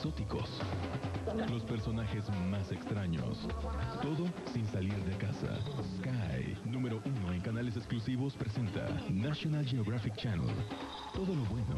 exóticos, los personajes más extraños. Todo sin salir de casa. Sky, número uno en canales exclusivos, presenta National Geographic Channel. Todo lo bueno.